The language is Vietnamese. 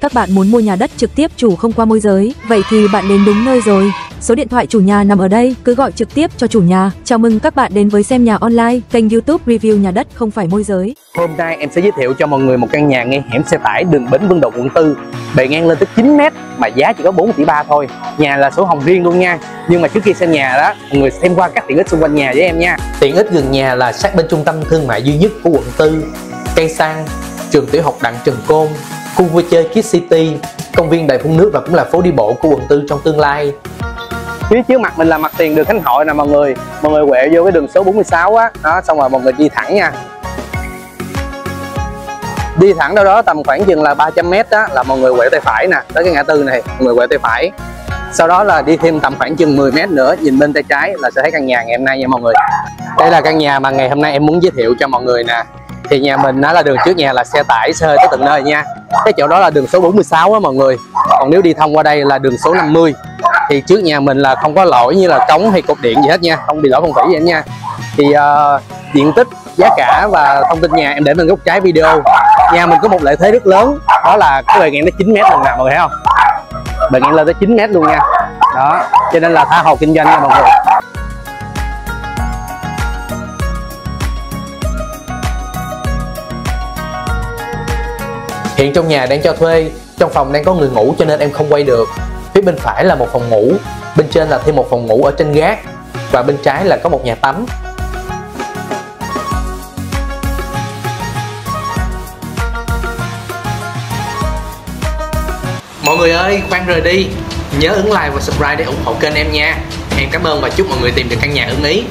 Các bạn muốn mua nhà đất trực tiếp chủ không qua môi giới, vậy thì bạn đến đúng nơi rồi. Số điện thoại chủ nhà nằm ở đây, cứ gọi trực tiếp cho chủ nhà. Chào mừng các bạn đến với xem nhà online, kênh YouTube review nhà đất không phải môi giới. Hôm nay em sẽ giới thiệu cho mọi người một căn nhà ngay hẻm xe tải đường Bến Vân Đồn quận 4 bề ngang lên tới 9 m mà giá chỉ có 4 tỷ ba thôi. Nhà là số hồng riêng luôn nha. Nhưng mà trước khi xem nhà đó, mọi người xem qua các tiện ích xung quanh nhà với em nha. Tiện ích gần nhà là sát bên trung tâm thương mại duy nhất của quận 4, cây xăng, trường tiểu học Đặng Trần Côn, khu vui chơi Kids City, công viên Đại Phun Nước và cũng là phố đi bộ của quận 4 trong tương lai. Phía trước mặt mình là mặt tiền đường Khánh Hội nè mọi người. Mọi người quẹo vô cái đường số 46 á, đó xong rồi mọi người đi thẳng nha. Đi thẳng đâu đó tầm khoảng chừng là 300 m đó là mọi người quẹo tay phải nè, tới cái ngã tư này, mọi người quẹo tay phải. Sau đó là đi thêm tầm khoảng chừng 10 m nữa, nhìn bên tay trái là sẽ thấy căn nhà ngày hôm nay nha mọi người. Đây là căn nhà mà ngày hôm nay em muốn giới thiệu cho mọi người nè thì nhà mình đó là đường trước nhà là xe tải xe hơi tới tận nơi nha. Cái chỗ đó là đường số 46 á mọi người. Còn nếu đi thông qua đây là đường số 50 thì trước nhà mình là không có lỗi như là cống hay cột điện gì hết nha không bị lỗi phong thủy gì hết nha. Thì uh, diện tích giá cả và thông tin nhà em để bên góc trái video. Nhà mình có một lợi thế rất lớn đó là cái bề ngang nó 9 mét luôn nè mọi người thấy không? Bề ngang lên tới 9 mét luôn nha. Đó cho nên là tha hồ kinh doanh nha mọi người. Hiện trong nhà đang cho thuê, trong phòng đang có người ngủ cho nên em không quay được. Phía bên phải là một phòng ngủ, bên trên là thêm một phòng ngủ ở trên gác và bên trái là có một nhà tắm. Mọi người ơi, khoan rời đi. Nhớ ấn like và subscribe để ủng hộ kênh em nha. Em cảm ơn và chúc mọi người tìm được căn nhà ưng ý.